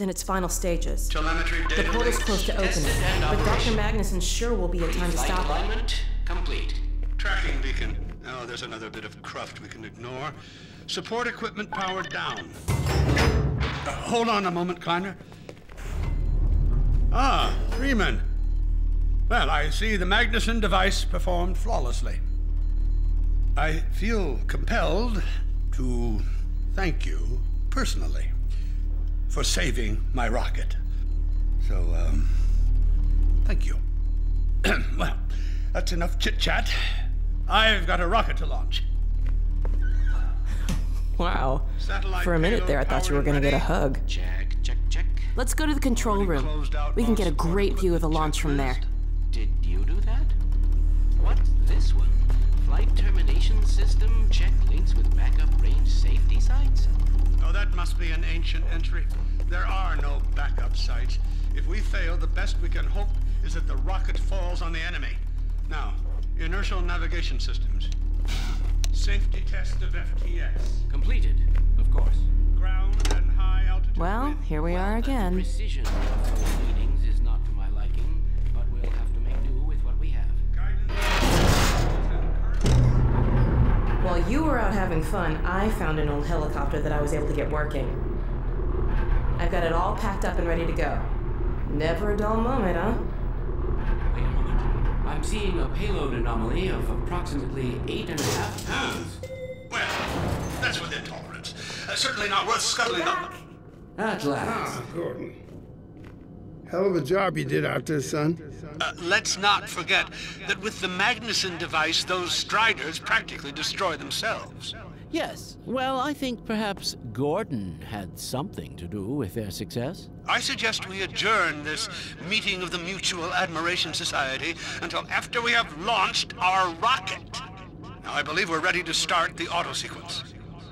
in its final stages. Telemetry The data portal's links close to tested opening, but Dr. Magnusson sure will be a time to Flight stop it. alignment complete. Tracking beacon. Oh, there's another bit of cruft we can ignore. Support equipment powered down. Uh, hold on a moment, Kleiner. Ah, Freeman. Well, I see the Magnusson device performed flawlessly. I feel compelled to thank you personally for saving my rocket. So, um, thank you. well, that's enough chit chat. I've got a rocket to launch. Wow. Satellite For a minute there, I thought you were gonna get a hug. Check, check, check. Let's go to the control room. We can get a great view of the launch from there. Did you do that? Termination system. Check links with backup range safety sites. Oh, that must be an ancient entry. There are no backup sites. If we fail, the best we can hope is that the rocket falls on the enemy. Now, inertial navigation systems. Safety test of FTS. Completed, of course. Ground and high altitude. Well, here we are again. You were out having fun, I found an old helicopter that I was able to get working. I've got it all packed up and ready to go. Never a dull moment, huh? Wait a moment. I'm seeing a payload anomaly of approximately eight and a half pounds. Well, that's within tolerance. Uh, certainly not worth scuttling up. At last. Ah, Gordon. Hell of a job you did out there, son. Uh, let's not forget that with the Magnusson device, those Striders practically destroy themselves. Yes. Well, I think perhaps Gordon had something to do with their success. I suggest we adjourn this meeting of the Mutual Admiration Society until after we have launched our rocket. Now, I believe we're ready to start the auto sequence.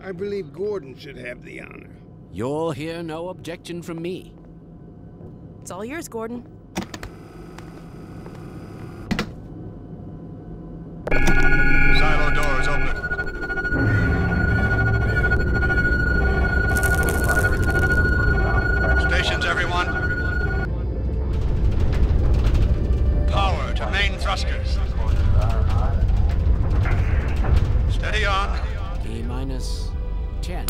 I believe Gordon should have the honor. You'll hear no objection from me. It's all yours, Gordon. Silo doors open. Stations, everyone. Power to main thrusters. Steady on. T minus 10,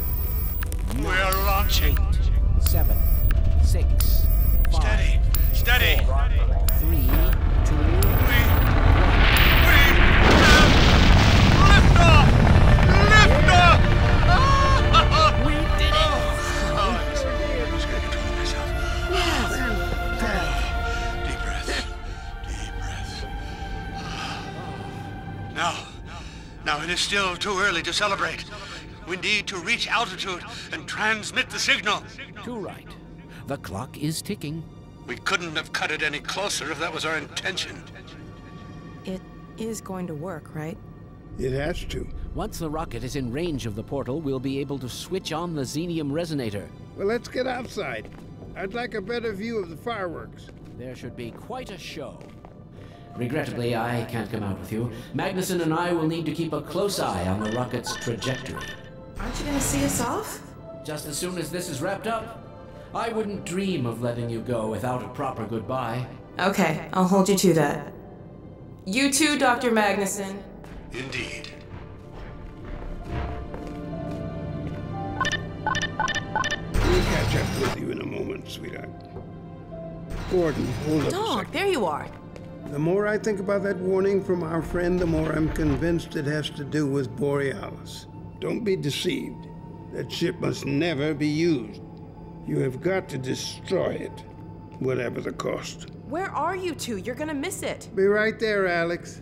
We're launching. 7, 6, 5, Steady. Steady. 3, 2, We. We have liftoff! Liftoff! Ah! We did it! Oh, I was, I was to control myself. Deep breath. Deep breath. Now, now it is still too early to celebrate. We need to reach altitude and transmit the signal. Too right. The clock is ticking. We couldn't have cut it any closer if that was our intention. It is going to work, right? It has to. Once the rocket is in range of the portal, we'll be able to switch on the xenium resonator. Well, let's get outside. I'd like a better view of the fireworks. There should be quite a show. Regrettably, I can't come out with you. Magnusson and I will need to keep a close eye on the rocket's trajectory. Aren't you gonna see us off? Just as soon as this is wrapped up, I wouldn't dream of letting you go without a proper goodbye. Okay, I'll hold you to that. You too, Dr. Magnusson. Indeed. We'll catch up with you in a moment, sweetheart. Gordon, hold up a Dog, there you are. The more I think about that warning from our friend, the more I'm convinced it has to do with Borealis. Don't be deceived. That ship must never be used. You have got to destroy it, whatever the cost. Where are you two? You're gonna miss it. Be right there, Alex.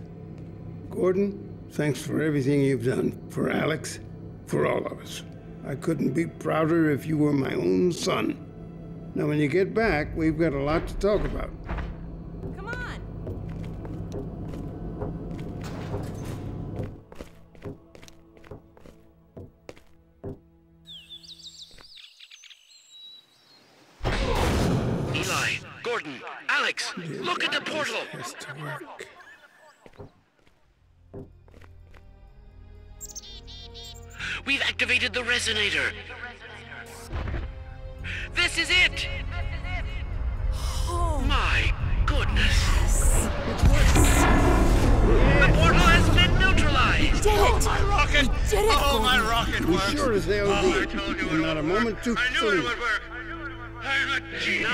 Gordon, thanks for everything you've done. For Alex, for all of us. I couldn't be prouder if you were my own son. Now, when you get back, we've got a lot to talk about. Look at the portal. Has to work. We've activated the resonator. This is it! Oh my goodness! It works. The portal has been neutralized! Did Oh, my rocket! did it, Oh, my rocket We oh, works! sure as hell oh, I did. told you And it not a moment work. too I knew soon. it would work! Genius!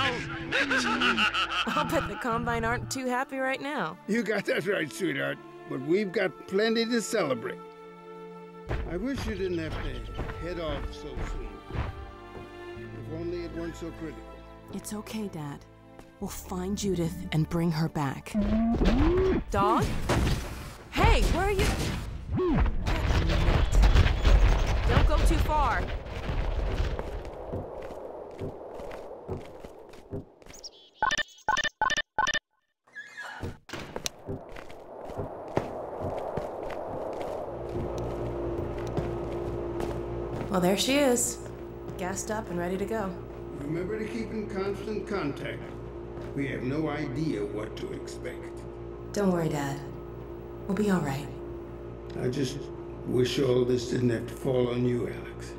I'll bet the Combine aren't too happy right now. You got that right, sweetheart. But we've got plenty to celebrate. I wish you didn't have to head off so soon. If only it weren't so critical. It's okay, Dad. We'll find Judith and bring her back. Dog? Hey, where are you? Get a minute. Don't go too far. Well, there she is. Gassed up and ready to go. Remember to keep in constant contact. We have no idea what to expect. Don't worry, Dad. We'll be all right. I just wish all this didn't have to fall on you, Alex.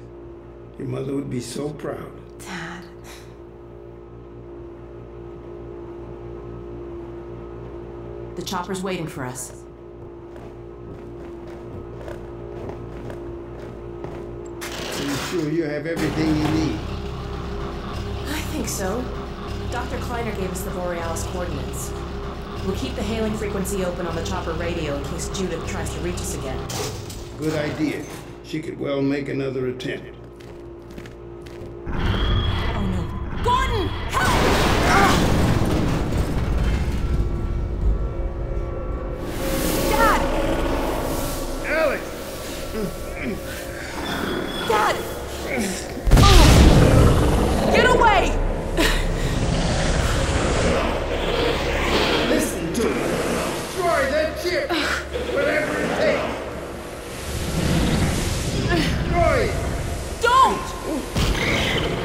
Your mother would be so proud. Dad. The chopper's waiting for us. Sure you have everything you need? I think so. Dr. Kleiner gave us the Borealis coordinates. We'll keep the hailing frequency open on the chopper radio in case Judith tries to reach us again. Good idea. She could well make another attempt. Get away! Listen to me. Destroy that ship! Whatever it takes! Destroy it! Don't!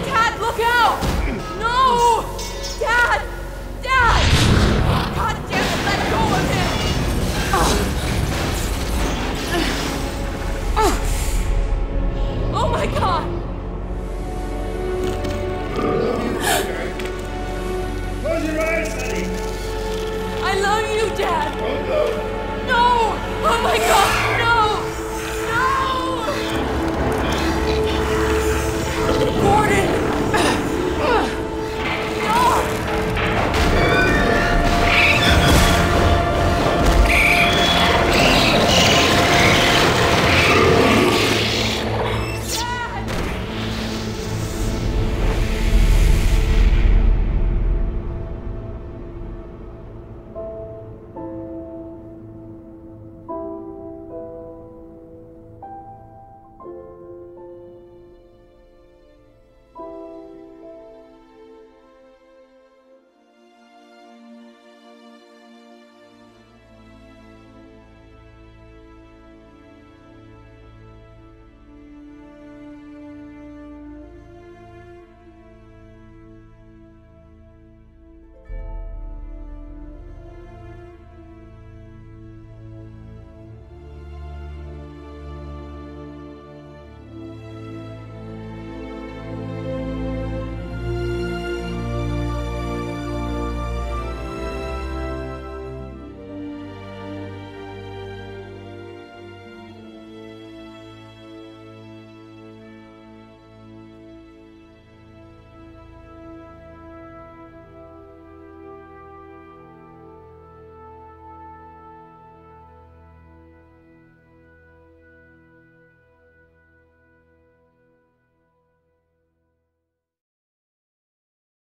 Dad, look out! No! Dad! Dad! God damn it, let go of him! Oh my god! I love you, Dad! No! Oh my god!